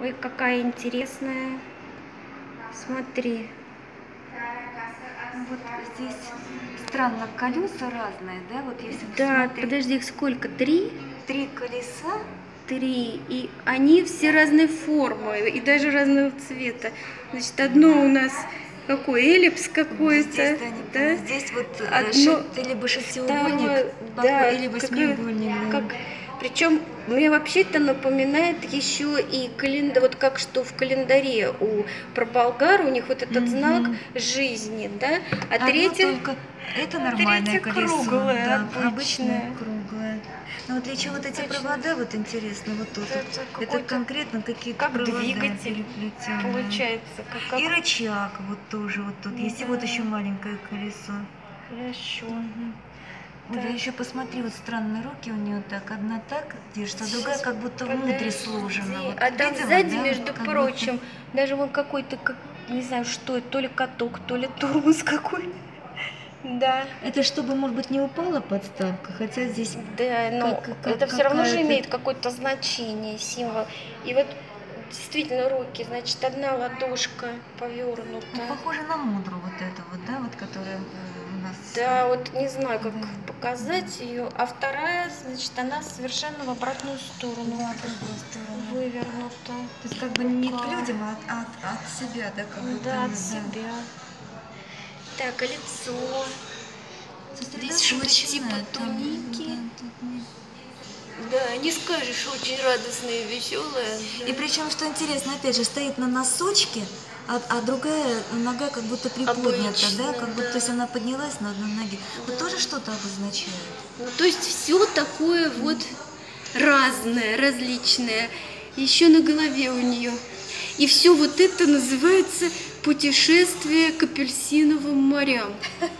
Ой, какая интересная. Смотри. Вот здесь странно, колеса разные, да? Вот если Да, посмотреть, подожди, их сколько? Три? три колеса, Три. И они все разной формы и даже разного цвета. Значит, одно у нас какой эллипс какой-то, здесь, да, да? здесь вот э, Одно- либо шестиугольник, да, как- восьмиугольник. Как, причем мне вообще это напоминает еще и календарь, вот как что в календаре у про болгар, у них вот этот Мгм. знак жизни, да, а Одно третье, только это нормальное третье колесо, круглое, да, обычное. обычное круглое. Но вот для чего вот эти Точно. провода, вот интересно, вот тут. Это вот. Это, конкретно какие-то как провода двигатель переплетенные. получается, как, как И рычаг вот тоже вот тут есть. И вот Да. еще маленькое колесо. хорошо. Оля, Так. еще посмотри, вот странные руки у нее так. Одна так держится, а другая как будто Подожди. сложена. Вот а там видела, сзади, да? между Как будто- прочим, даже вон какой-то, как, не знаю, что это, то ли каток, то ли тормоз какой. Да, Это чтобы, может быть, не упала подставка, хотя здесь да, но Как- как- это все равно же имеет какое-то значение, символ. И вот действительно руки, значит, одна ладошка ну, повернута. похоже на мудру вот эту вот, да, вот которая э, у нас. Да, вот не знаю, как Да. Показать ее. А вторая, значит, она совершенно в обратную сторону Да, в другую сторону. вывернута. То есть как бы не к людям, а от, от, от себя, да, как будто. Да, от себя. Так, а лицо? Здесь что-то типа Сосредоточенная там, туники. да. Да, не скажешь, очень радостная, веселая. И причем, что интересно, опять же, стоит на носочке, а, а другая нога как будто приподнята, Обычно, да, как будто да. то есть она поднялась на одной ноге. Вот Да. тоже что-то обозначает. Ну, то есть все такое вот разное, различное. Еще на голове у нее. И все вот это называется путешествие к апельсиновым морям.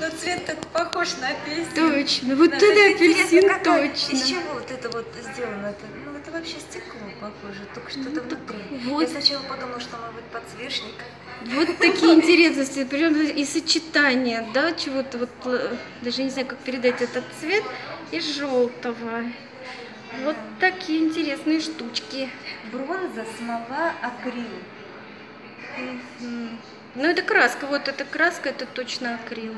Ну, цвет похож на апельсин. Точно, вот это апельсин точно. Из чего вот это вот сделано? Ну, это вообще стекло похоже, только что-то Ну, внутри. Я сначала подумала, что может быть подсвечник. Вот такие интересности, прям и сочетание, да, чего-то вот, э, даже не знаю, как передать этот цвет, и желтого. Вот такие интересные штучки. Бронза, смола, акрил. Ну, это краска, вот эта краска, это точно акрил.